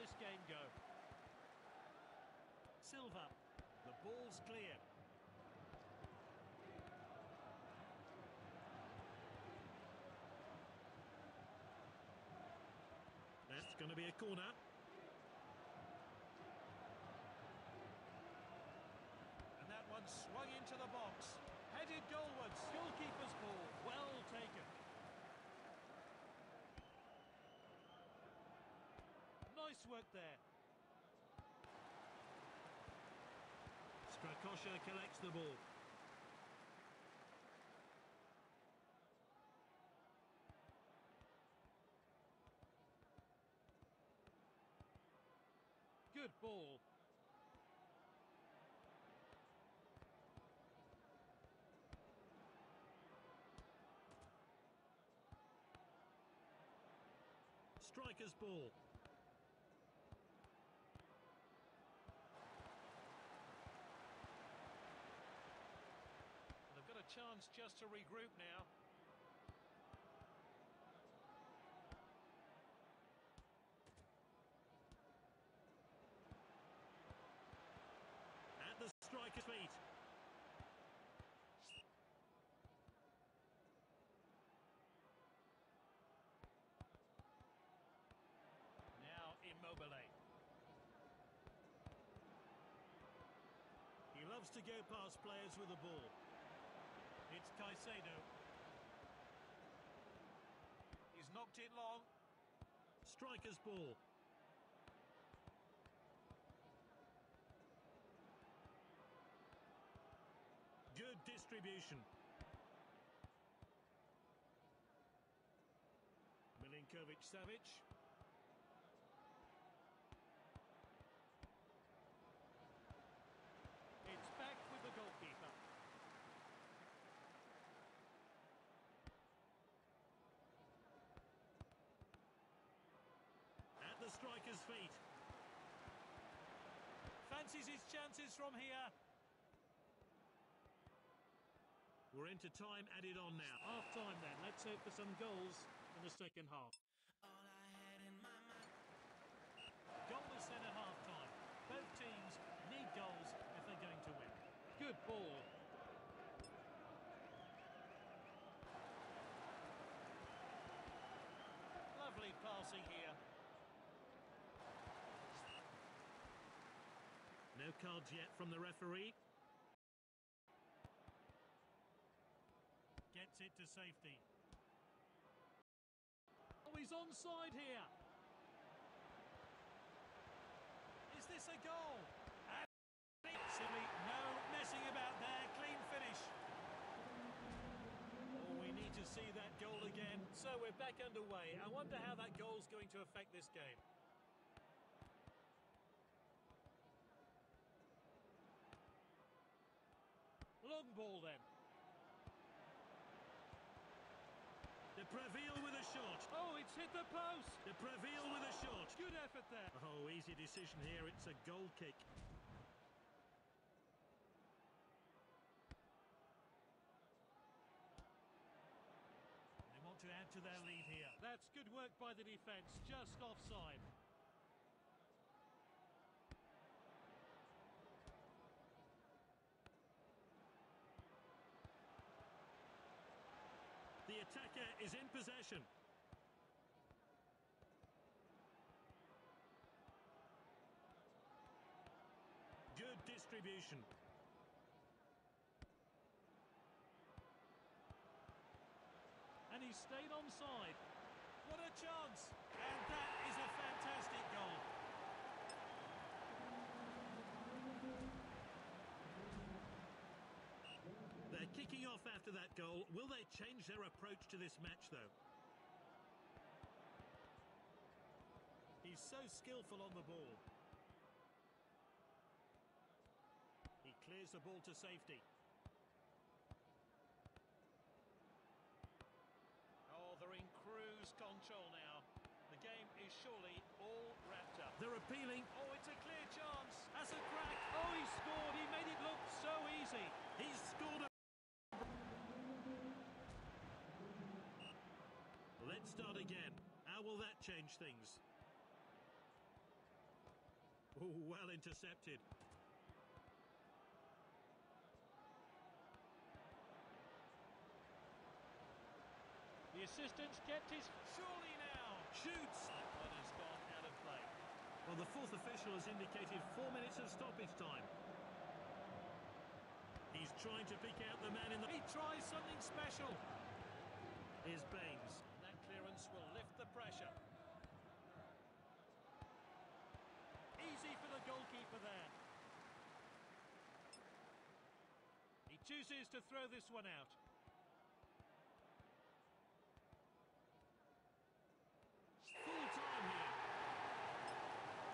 this game go? Silva. The ball's clear. That's going to be a corner. And that one swung into the box. Headed goalwards. Goalkeeper's ball. Well taken. Nice work there. Strakosha collects the ball. Good ball. Striker's ball. Chance just to regroup now. At the striker's feet. Now Immobile. He loves to go past players with the ball. It's Caicedo. He's knocked it long. Striker's ball. Good distribution. Milinkovic Savic. It's back with the goalkeeper. At striker's feet. Fancies his chances from here. We're into time added on now. Half time then. Let's hope for some goals in the second half. Goalless then at half time. Both teams need goals if they're going to win. Good ball. Lovely passing here. No cards yet from the referee. Gets it to safety. Oh, he's onside here. Is this a goal? Silly, no messing about there. Clean finish. Oh, we need to see that goal again. So we're back underway. I wonder how that goal's going to affect this game. Long ball then. De Preville with a shot. Oh, it's hit the post. De Preville with a shot. Good effort there. Oh, easy decision here. It's a goal kick. They want to add to their lead here. That's good work by the defence, just offside. The attacker is in possession. Good distribution. And he stayed onside. What a chance! And that is a fantastic goal. They're kicking off after that goal. Will they change their approach to this match, though? He's so skillful on the ball. He clears the ball to safety. Oh, they're in cruise control now. The game is surely all wrapped up. They're appealing. Oh, it's a clear chance. That's a crack. Oh, he scored. He made it look so easy. He's scored a... Let's start again. How will that change things? Oh, well intercepted. The assistant's kept his... Surely now! Shoots! That one has gone out of play. Well, the fourth official has indicated four minutes of stoppage time. He's trying to pick out the man in the... He tries something special. Here's Baines. That clearance will lift the pressure. Easy for the goalkeeper there. He chooses to throw this one out.